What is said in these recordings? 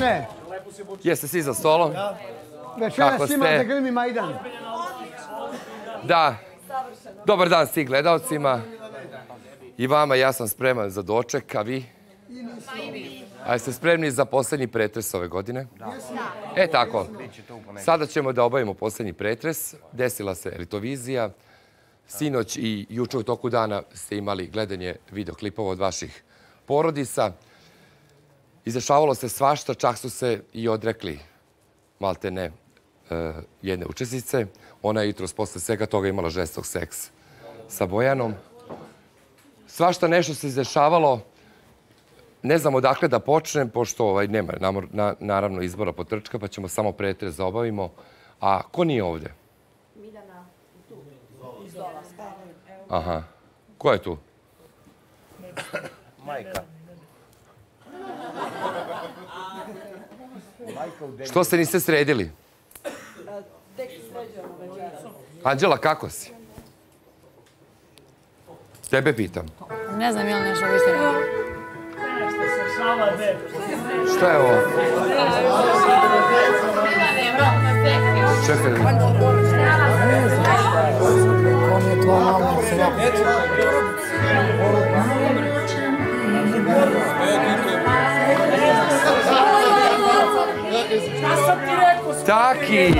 Ne, Jeste svi za stolom? Kako večeras ste? imate Grmi Majdan. Da. Dobar dan svim gledalcima. I vama, ja sam spreman za doček, a vi? A jeste spremni za posljednji pretres ove godine? E tako. Sada ćemo da obavimo posljednji pretres. Desila se elitovizija. Sinoć i juče u toku dana ste imali gledanje videoklipova od vaših porodica. Izdešavalo se svašta, čak su se i odrekli malte ne e, jedne učesnice. Ona je jutros posle svega toga imala žestok seks sa Bojanom. Svašta nešto se izdešavalo. Ne znam odakle da počnem, pošto ovaj, nema na- naravno izbora potrčka, pa ćemo samo pretres da obavimo. A ko nije ovde? Aha. Ko je tu? Majka. Što se niste sredili? Anđela, kako si? Tebe pitam. Ne znam je li nešto više. Šta je ovo? Čekaj. Kom je Taki.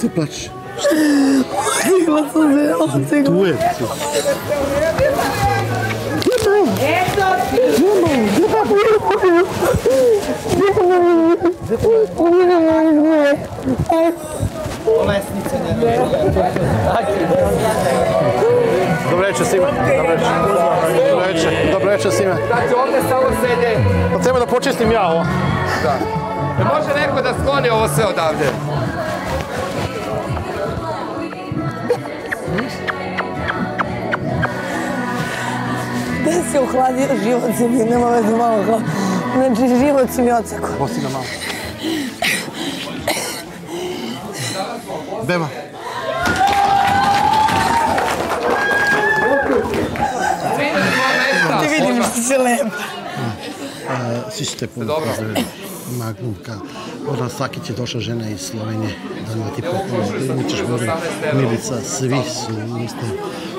Ty patrz. Ty, co ty, co ty, co ty, co ty, co Dobro večer. Dobro večer. Dobro večer svima. Znači ovdje samo sede. Pa treba da počistim ja ovo. Da. E, Može neko da skloni ovo sve odavde? Da si ohladio život mi, nema veze malo kao. Znači, život si mi oceko. Posti ga malo. Beba. Ti vidim što si lep. Svi ste puno Dobro. pozdravili. Magnumka. Ona Sakić je došla žena iz Slovenije. Da ti poklon. Mi ćeš volim. Milica, svi su.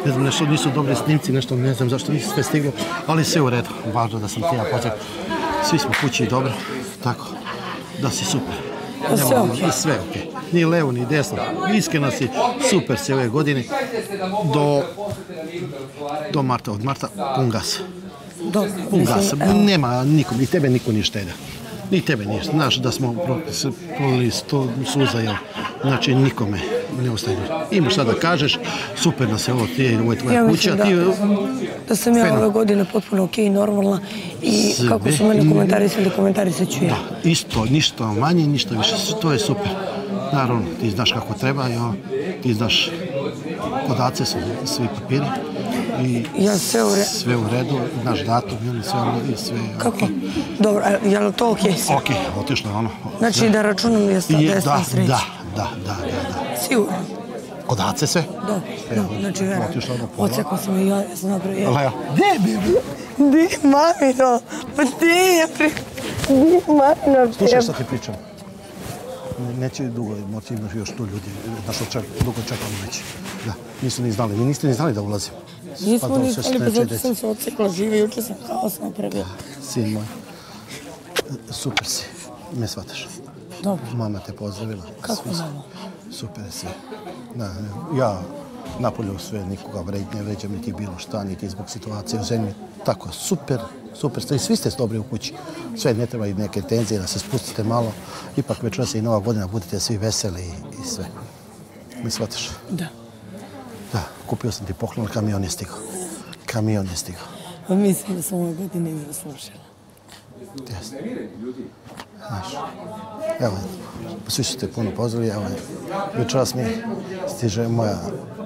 Ne znam, nešto nisu dobri snimci, nešto ne znam zašto nisu sve stiglo, ali sve u redu. Važno da sam ti ja poček. Svi smo kući dobro. Tako. Da si super. Nemamo-. I sve okej. Ni levo, ni desno. Iskreno si super si ove godine. Do, do marta. Od marta pun gas. Pun gas. Nema nikom, ni tebe niko ni šteda. Ni tebe ništa. Znaš da smo prolili sto suza, jel? Znači nikome ne ostaje. Imaš šta da kažeš, super da se ovo ti je, ovo je tvoja Ja kuća, da, ti da sam ja ove godine potpuno okej, normalna i Sve. kako su mene komentarisali, komentarisat ću ja. isto, ništa manje, ništa više, to je super. Naravno, ti znaš kako treba, ti znaš podace su svi papiri i Ja sve u re- sve u redu, znaš datum i sve, ono, i sve Kako? Dobro, je li to sve? Ok, otišlo je ono. Znači da računam je da je da, da, da, da, da, da. Sigurno. Podace sve? Da, da, znači vera. Ocekao sam i ja, ja sam napravio. Leo. Gde bi? Gde, mamino? Pa gde je pri... Gde, mamino? Slušaj šta ti pričam. Ne- Neće dugo, moći imaš još tu ljudi, na što ček, dugo čekamo već. Da, nisu ni znali, vi niste ni znali da ulazim. Nismo Pa ni znali, pa zato sam se ocekla žive, juče sam haos napravila. Sin moj, super si, me shvataš. Dobro, Mama te pozdravila. kako Svi su- mama? Super je sve. Da, ja napolju sve nikoga vred, ne vređam niti bilo šta, niti zbog situacije u zemlji. Tako, super, super ste i svi ste dobri u kući. Sve ne treba i neke tenzije da se spustite malo. Ipak večeras i nova godina, budite svi veseli i, i sve. Mi shvataš? Da. Da, kupio sam ti poklon, kamion je stigao. Kamion je stigao. Pa mislim da sam ove godine i zaslušila. Jasno. Znaš, evo, svi su te puno pozdravili, evo, večeras mi stiže moja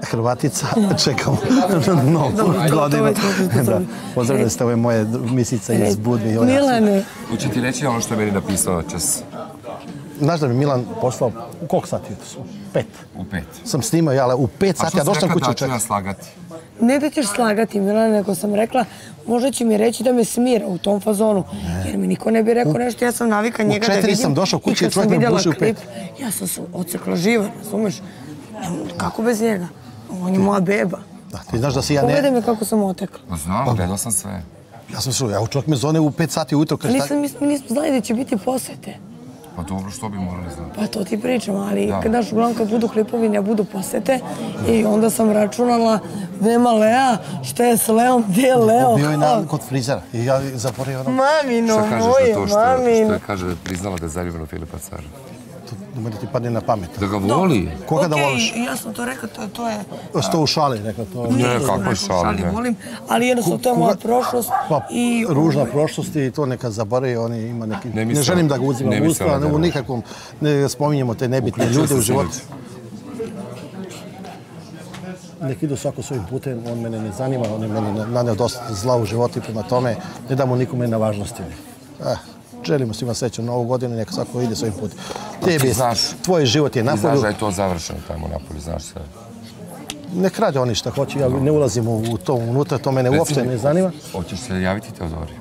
Hrvatica, čekamo novu godinu. da pozdravili ste ove moje misice iz Budve. i ove- Milane, Hoće ti reći ono što je meni napisao na čas Znaš da mi Milan poslao, u koliko sati jutros? U pet. u pet. Sam snimao, ja, ali u pet A sati, što ja si došao rekla kuću da ću čekam. ja slagati? ne da ćeš slagati Milane, nego sam rekla, možda će mi reći da me smira u tom fazonu. Jer mi niko ne bi rekao nešto, ja sam navika njega da četiri vidim. sam došao kući i čovjek me buši u pet. ja sam se ocekla živa, razumeš? Ne, Kako bez njega? On je moja beba. Da, ti znaš da si ja Pogledaj ne... me kako sam otekla. Pa znam, gledao sam sve. Ja sam čuo, evo čovjek me zone u pet sati ujutro. kaže, Nisam, mi, mi nismo znali da će biti posete. Pa dobro, što bi morali znati? Pa to ti pričam, ali Da. kad daš uglavnom kad budu klipovi ne budu posete i onda sam računala nema Lea, šta je s Leom, gdje je Leo? Bio je na, A, kod frizera i ja zaboravio ono, Mamino Šta kažeš moje, na to što, što mamino. je kaže da je priznala da je zaljubljena u Filipa Cara? Da ti padne na pamet. Da ga voli? Koga da Okej, voliš? ja sam to rekla, to, to je... Sto u šali, rekao to. Ne, kako je šali, ne. volim, ali jednostavno to je moja prošlost Pa, i... ružna prošlost i to neka zaboravi, on ima neki... Ne želim da ga uzimam usta, ne, u nikakvom, ne spominjemo te nebitne Uključio ljude u životu. Nek idu svako svojim putem, on mene ne zanima, on je meni naneo dosta zla u životu i prema tome ne damo nikome na važnosti. Eh, želimo svima sreću novu godinu, neka svako ide svojim putem. Tebi, znaš- tvoj život je Ti znaš napolju, da je to završeno tamo napolju, znaš sve. nek rade oni šta hoće, ja ne ulazim u to unutra, to mene mi, ne zanima. Hoćeš se javiti Teodori?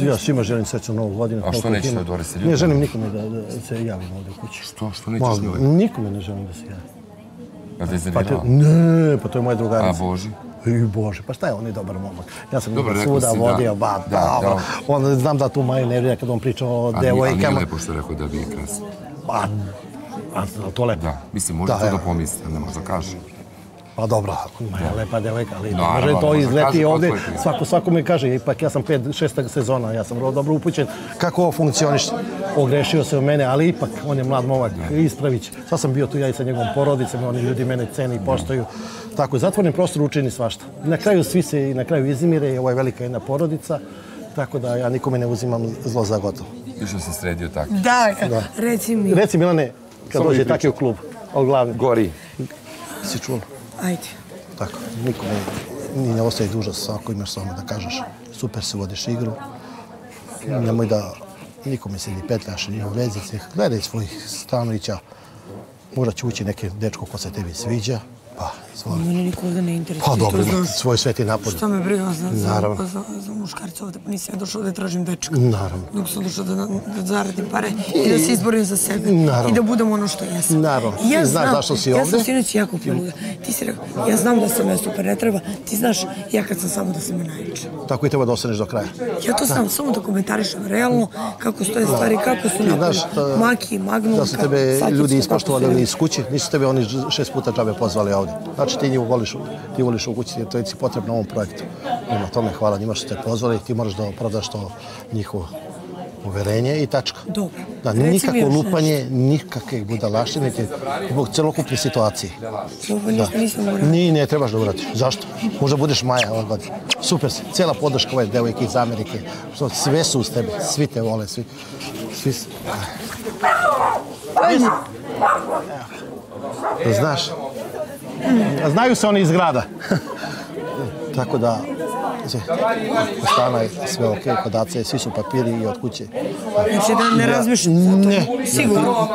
Ja svima želim srećnu novu godinu. A što koliko neće ima. Teodore se Ne ljubi? želim nikome da, da se javim ovdje u kući. Što, što nećeš njoj? nikome ne želim da se javim. Te Pa te, iznervirao? ne, pa to je moja drugarica. A Boži? I Bože, pa šta je on je dobar momak. Ja sam Dobro, njega rekao svuda si da. vodio, ba, Da, da, da. On, znam da tu Maju nervira kad on priča o A nije, devojkama. lepo što je rekao da nije krasno. Pa, a, to lepo. Da, mislim, može Da, to da pomisli, ne može da kaže. Pa dobro, je lepa devojka, ali može to izleti ovdje. Svako, svako mi kaže, ipak ja sam pet, šesta sezona, ja sam vrlo dobro upućen kako ovo funkcioniš. Ogrešio se u mene, ali ipak on je mlad momak, ispravit će. Sad sam bio tu ja i sa njegovom porodicom, oni ljudi mene ceni i poštuju. Tako, zatvoren prostor učini svašta. Na kraju svi se i na kraju izimire i ovo je velika jedna porodica. Tako da ja nikome ne uzimam zlo za gotovo. Više se sredio tako. Da, reci mi. Reci Milane, kad dođe taki u klub, ali glavni, Gori. si čuo? Ajde. Tako, nikome ni ne ostaje dužnost ako imaš samo da kažeš super se vodiš igru. Nemoj da nikome se ni petljaš, ni u vezici. Gledaj svojih stanovića. Možda će ući neki dečko ko se tebi sviđa. Pa, izvoli. Mene niko ovdje ne interesuje. Pa dobro, znaš. svoj sveti napolje. Šta me briga za, Naravno. za, za muškarca ovdje, pa nisam ja došao da tražim dečka. Naravno. Dok sam došao da, da zaradim pare i da se izborim za sebe. Naravno. I da budem ono što jesam. Naravno. I Ja znaš zašto si Ja ovdje? sam sinoć jako preluda. Ti si rekao, ja znam da sam ja super, ne treba. Ti znaš, ja kad sam samo da se me najviše. Tako i treba da ostaneš do kraja. Ja to znam, samo da komentarišem realno kako stoje stvari, kako su da, Maki, Magnum, da su tebe ljudi ispoštovali iz kuće, nisu tebe oni šest puta džabe pozvali ovdje. Znači ti nju voliš, ti voliš u kući, to je ti potrebno ovom projektu. Prema tome, hvala njima što te pozvali, ti moraš da opravdaš to njihovo uverenje i tačka. Dobro. Da, nikakvo lupanje, nikakve budalaštine, ti zbog celokupne situacije. Uradio. Ni, ne trebaš da uradiš. Zašto? Možda budeš Maja ove godine. Super si. Cijela podrška ove devojke iz Amerike. Sve su uz tebe. Svi te vole. Svi, svi. Znaš? Znaju se oni iz grada. Tako da, kod stana je sve ok, kod Ace, svi su papiri i od kuće. Znači da ne to. Ne. Sigurno.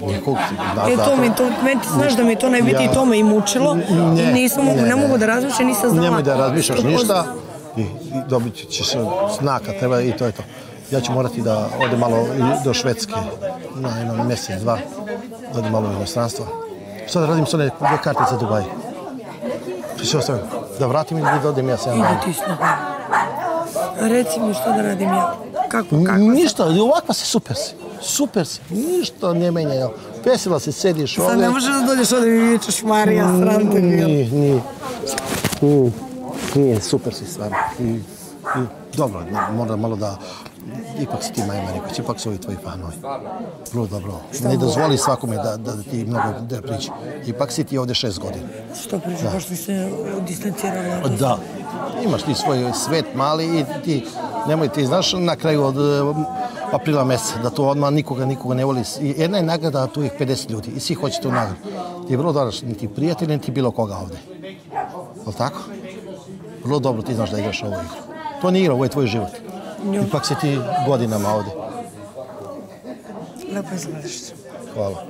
Nikog, da, E, to mi, to, meni znaš da mi to najbitnije, Ja- to me i mučilo. Ne, I nisam mogu, ne, ne, ne. mogu da razmišljam, nisam znala. Nemoj da razmišljaš ništa i, i dobit ćeš znak kad treba i to je to. Ja ću morati da odem malo i do Švedske na jednom mjesec, dva, da odem malo u inostranstvo. Da radim s one dve karte za Dubaj? Što se ostavim? Da vratim ili da odem ja sam Ide ti. Reci mi što da radim ja. Kako, kako? Ništa, ovakva si, super si. Super si, ništa ne menja. evo. Vesela si, sediš Sad ovdje. ne možeš da dođeš ovdje i vičeš Marija, sram te. Nije, nije. Nije, super si stvarno. I, i dobro, no, mora malo da ipak si ti Maja Mariković, ipak su ovi tvoji fanovi. Vrlo dobro. Ne dozvoli svakome da, da ti mnogo da priča. Ipak si ti ovdje šest godina. Što pričam, baš mi se distancirala. Da. Imaš ti svoj svet mali i ti, nemoj ti, znaš, na kraju od, aprila mjeseca, da to odmah nikoga, nikoga ne voli. Jedna je nagrada, a tu ih 50 ljudi i svi hoće tu nagradu. Ti je vrlo dobro, niti prijatelj, niti bilo koga ovdje. Jel tako? Vrlo dobro ti znaš da igraš ovu igru. To nije igra, ovo je tvoj život. Ipak si ti godinama ovdje. Lepo izgledaš. Hvala.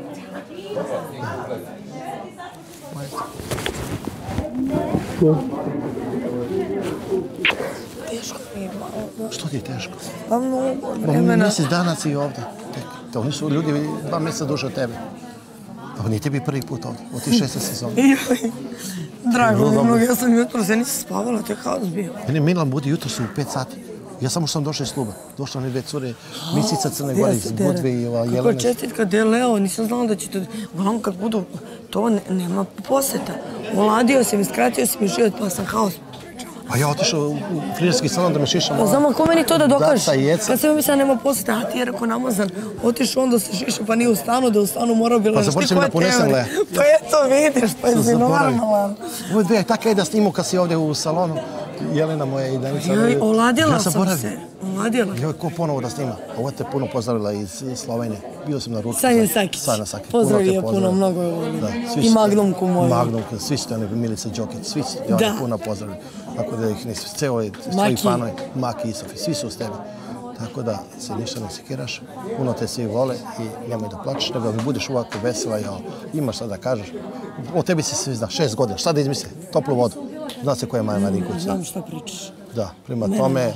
Teško mi je malo. Što ti je teško? Pa mnogo Pa vremena. mjesec dana si ovdje. Tek. To nisu ljudi dva mjeseca duže od tebe. Pa nije tebi prvi put ovdje. Ovo ti je šesta sezona. Drago mi je ja sam jutro se nisam spavala, to je haos bio. Mene Milan budi jutro su u 5 sati. Ja samo što sam došao iz kluba. Došla mi dve cure, Misica Crne Gore iz Budve i ova Kako Jelena. čestitka, de Leo, nisam znala da ćete... Uglavnom kad budu, to ne- nema poseta. Uladio sam, iskratio sam mi život, pa sam haos. Pa ja otišao u frizerski salon da me šišam. Pa znam, ko meni to da dokaže? I. Kad sam mislila nema poseta, a ti je rekao namazan, otišao onda se šiša, pa nije u stanu, da u stanu mora bilo... Pa znaš ti zaboravim da ponesem le. Pa eto vidiš, pa Zaboravim. normalan. Ovo dve, tako je da snimu kad si ovdje u salonu. Jelena moja i Danica. Joj, oladila ja sam se. Oladila. Joj, ko ponovo da snima? Ovo te puno pozdravila iz Slovenije. Bio sam na ručku. Sanja sa- Sakić. Sanja Sakić. Pozdrav je puno, mnogo je volim. I Magnumku moju. Magnumku, svi su te one Milica Đokić, svi su te one puno pozdravili. Tako da ih nisu, ceo je, svoji fanovi, Maki i Sofi, svi su uz tebe. Tako da se ništa ne sekiraš, puno te svi vole i nemoj da plačeš, nego da budeš ovako vesela i imaš šta da kažeš. O tebi se svi zna, šest godina, šta da izmisli? Toplu vodu. Zna se ko je Maja Marinković. Znam šta pričaš. Da, prema tome,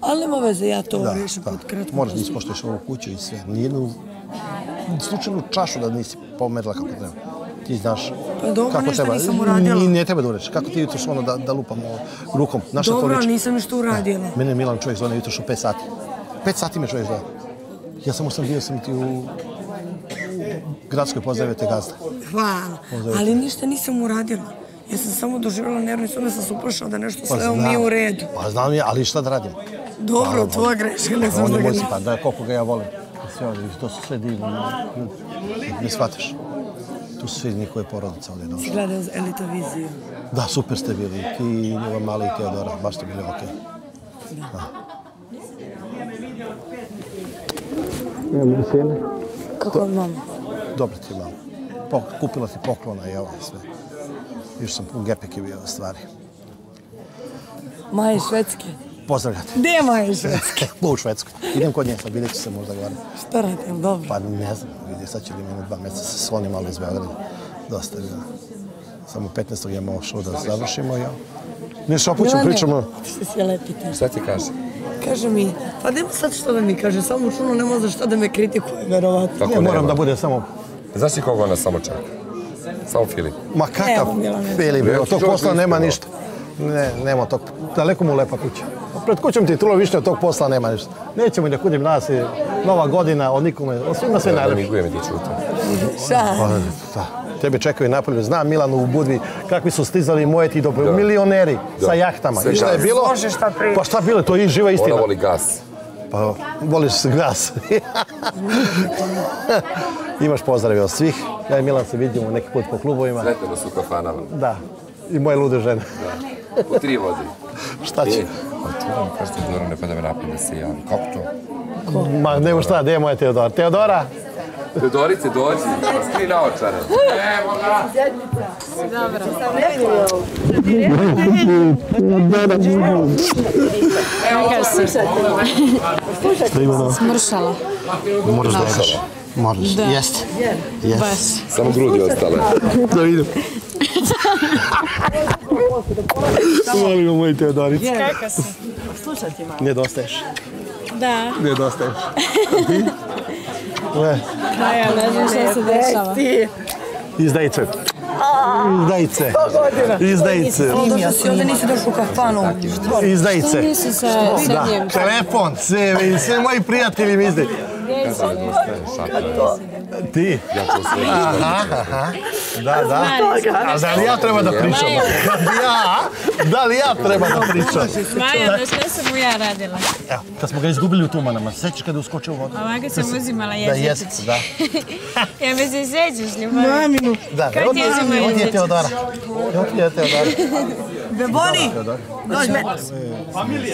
Ali nema veze, ja to da, rešim da. pod kratko. Moraš da ispoštuješ ovu kuću i sve. Nijednu slučajnu čašu da nisi pomerila kako treba. Ti znaš Pa dobro, kako ništa treba. nisam uradila. Ni, ne treba da uradiš. Kako ti jutroš ono da, da lupamo rukom. Znaš šta to Dobro, nisam ništa uradila. Mene je Milan čovjek zove jutroš u 5 sati. 5 sati me čovjek zove. Ja samo sam bio sam ti u gradskoj pozdravio te gazda. Hvala. Ali ništa nisam uradila. Ja sam samo doživjela nervni onda sam se uplašila da nešto Pa sve znam. nije u redu. Pa znam ja, ali šta da radim? Dobro, tvoja greška, ne znam On da je ga ne... sipan, da koliko ga ja volim. Sve ovdje, to su sve divni. Ne shvataš. Tu su svi njihove porodice ovdje došli. Gledao za Elitoviziju. Da, super ste bili. Ti i njegov mali i Teodora. Baš ste bili okej. Kako od mama? Dobro ti je. Pok- kupila ti poklona i ovo sve. Još sam u Gepeki bio stvari. Maja iz Švedske. Pozdravljate. Gdje je iz Švedske? u Švedsku. Idem kod nje, sad vidjet ću se možda gore. Šta radim, dobro. Pa ne znam, vidi, sad će li meni dva mjeseca se sloni malo iz Beograda. Dosta je bilo. Samo 15. imamo ovo show da završimo opet ćemo Milane, pričamo. Si je lepite? Šta ti kaže? Kaže mi, pa nema sad što da mi kaže, samo čuno nema za šta da me kritikuje, verovatno. Ne, moram nema? da bude samo Znaš ti koga ona samo čeka? Samo Filip. Ma kakav. Filip, od tog posla nema ništa. Ne, nema tog. Daleko mu lepa kuća. Pred kućom ti je trulo više od tog posla nema ništa. Nećemo da kudim nas i nova godina, od nikome, od svima sve Da najlepše. migujem i ti čutam. Šta? Pa, da. Tebe čekaju napolju. Znam Milanu u Budvi kakvi su stizali moje ti dobro. Milioneri Da. sa jahtama. Sve I šta je gas. bilo? Može šta. Pa šta bilo? To je i živa istina. Ona voli gas. Pa voliš glas. Imaš pozdrave od svih. Ja i Milan se vidimo neki put po klubovima. Sretno nas u kafanama. Da. I moje lude žene. U tri vodi. Šta će? E, a to vam kažete Teodora ne pa da me napim da se javi. Kako to? Ma nego šta, gdje je moja Teodora? Teodora? Teodorice, dođi. Skri na očare. Smršala. Moraš da Moraš. Jeste. Jeste. Baš. Samo grudi ostale. Da vidim. Volimo moji Teodorici. Kaka si? Nedostaješ. Da. Nedostaješ. A ti? Ne. Da, ja ne znam šta se dešava. Izdajice. Izdajice. Izdajice. Si ovdje nisi došao u kafanu. Izdajice. Nisi sa Da, srednjem. telefon, sve, moji prijatelji mi izdaju. Ti? Ja to sve Aha, aha. Da, da. A da li ja treba da pričam? Da li ja? Da li ja treba da pričam? Maja, da šta sam mu ja radila? Evo, kad smo ga izgubili u tumanama, sećaš kada je uskočio u vodu? Ovako sam uzimala Da, jezičić. jezice, da. Ja me se sećaš, ljubavi. Da, Kad evo ti je je, evo ti je jezičić? Teodora. Evo ti je Teodora. Beboni! Dođi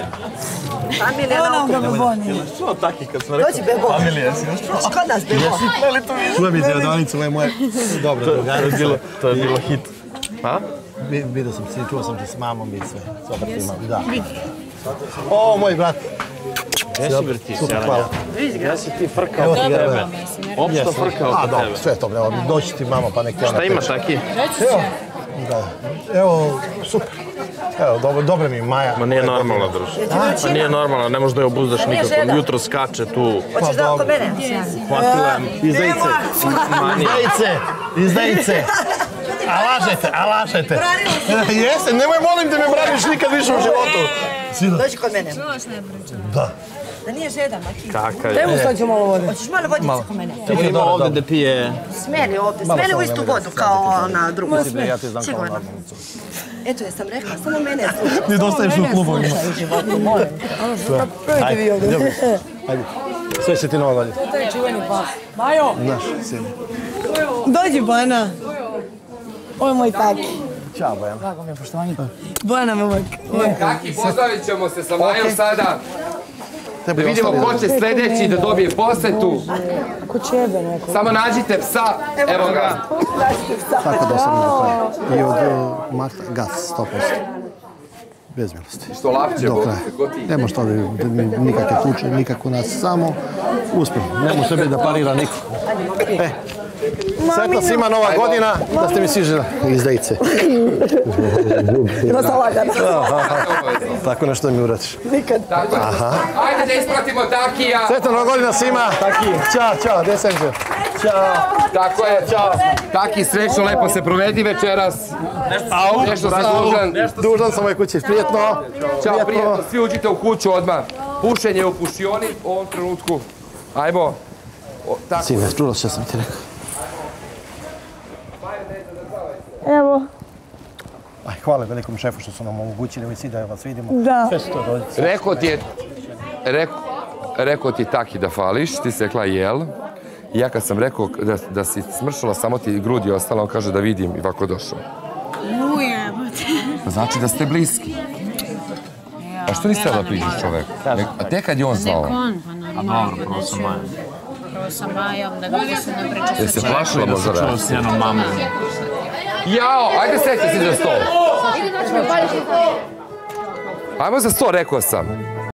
me. Evo nam ga Beboni. Dođi Bebo. Dođi kod nas Bebo. Čujem iz ove moje dobro drugarice. To je bilo hit. A? Vi- Vidio sam se, čuo sam te s mamom i sve. Super ti imam, da. O, moj brat. Gdje si vrti, Super, hvala. Gdje si ti frkao ti tebe? Opšto frkao A, dobro, tebe. sve je to, evo, doći ti mama pa nek ti ona Šta imaš peče. taki? Evo, da. Evo, super. Evo, dobro, dobro mi Maja. Ma nije normalno, druže. Pa nije normalno, ne možeš da je obuzdaš nikako. Jutro skače tu, Hoćeš da oko mene? hvatila je izdajice. Izdajice, izdajice. A lažete, a lažete. Jeste, nemoj molim te me braniš nikad više u životu. Sino. Dođi kod mene. Da. Da nije žedan, Maki. Daj je. ću malo vode. Hoćeš malo vodice kod mene? Evo ima ovdje da pije. Smeli ovdje, smeli u istu vodu kao ona druga. Ja ti znam kao Sigurno. Eto, jesam rekla, samo mene Ti dostaješ u klubovima. slušaj u životu, molim. Ono vi ovdje. Ajde. Sve će ti novo dalje. To je čuveni pas. Majo! Naš, sin. Dođi, Bojana. Ovo je moj taki. Ćao, Bojan. Bojana me uvek. Taki, pozdravit ćemo se sa Majom sada. Da vidimo ko će sljedeći da dobije posetu. Ko čebe neko. Samo nađite psa, evo ga. Tako da sam kraju. I od uh, Marta, gas, 100%. Bez milosti. Što lapće, ko ti. Ne može to da da ni- nikakve tuče, nikako nas, samo uspjeh. Ne može sebi da parira niko. E, sretna svima nova godina, da ste mi svi žele izdajice. Ima sam lagana. Tako nešto mi uradiš. Nikad. Ajde da ispratimo Takija. Sretna nova godina svima. Taki. Ćao, čao, gdje sam se? Ćao. Tako je. Taki, srećno, lepo se provedi večeras. Nešto si dužan. Dužan sam ovoj kući. Prijetno. Ćao, prijatno. Svi uđite u kuću odmah. Pušenje u pušioni u ovom trenutku. Ajmo. Sine, čulo što sam ti rekao. Evo. Aj, hvala velikom šefu što su nam omogućili svi da vas vidimo. Da. Rekao ti je, rekao, rekao ti taki da fališ, ti si rekla jel. I ja kad sam rekao da, da si smršala, samo ti grudi ostala, on kaže da vidim i ovako došao. Ujebote. Znači da ste bliski. A što niste da pričaš čoveku? Nek- A tek kad je on zvao? On, pa normalno. dobro, prvo sam Maja. Prvo sa Majom, da ga se ne priča Jesi se plašila možda Čuo s njenom mamom. Jao, ajde sjećaj se za stol. Ajmo za sto, rekao sam.